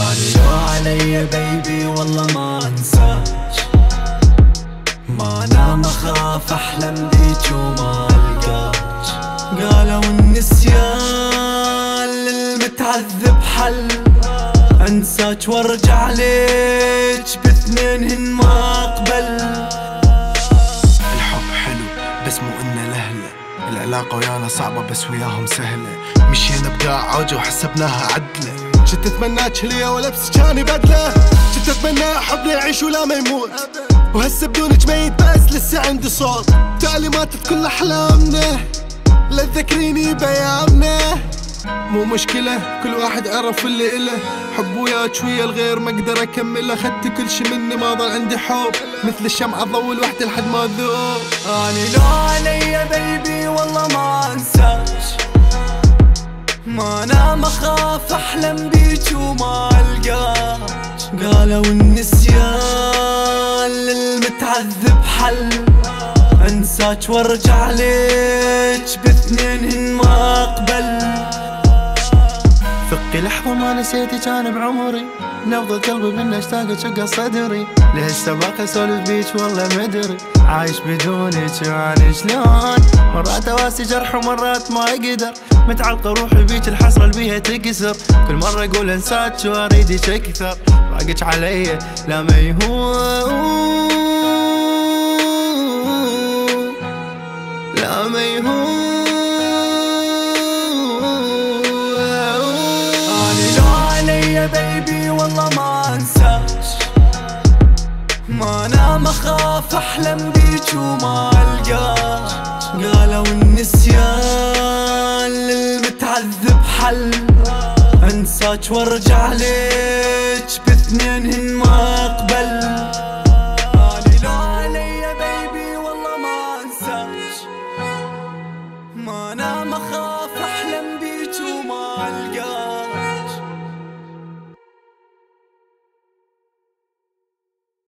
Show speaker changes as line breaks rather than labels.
عليوا علي بيبي والله ما أنساك. ما نام أخاف أحلم بيك وما ألقاك. قالوا النسيان للمتعذب حل. انساك وارجع ليك باثنينهن ما اقبل
الحب حلو بس مو إنه لهلة. العلاقة ويانا صعبة بس وياهم سهلة. مشينا بقاع عوجة وحسبناها عدلة. كنت أتمنى كلية ولبس كاني بدلة. كنت أتمنى حبني يعيش ولا ما يموت. وهسه بدونك ميت بس لسه عندي صوت. تالي ماتت كل أحلامنا لا تذكريني بأيامنا. مو مشكلة كل واحد عرف اللي إله. حب وياك ويا الغير ما أقدر اكمل اخدت كل شي مني ما ضل عندي حب. مثل الشمعة ضوي لوحدي لحد ما ذوب
اني لو علي بيبي والله ما أنساش. ما انام أخاف أحلم بيك وما ألقاش. قالوا النسيان للمتعذب حل. أنساك وأرجع ليك باثنينهن ما
ثقي لحظة ما نسيتك أنا بعمري نبض قلبي من أشتاق شق صدري. لهسه باقي أسولف بيك والله مدري عايش بدونك يعني شلون؟ مرات أواسي جرح ومرات ما أقدر. متعلقة روحي بيك الحسرة اللي بيها تكسر. كل مرة أقول أنساك واريدك أكثر. باقيك علي لا ما
بيبي والله ما انساش. ما انام أخاف أحلم بيك وما ألقاش. قالوا النسيان للمتعذب حل. أنساك وأرجع ليك باثنينهن ما أقبل. اني لو علي بيبي والله ما انساش. ما انام أخاف